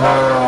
Oh.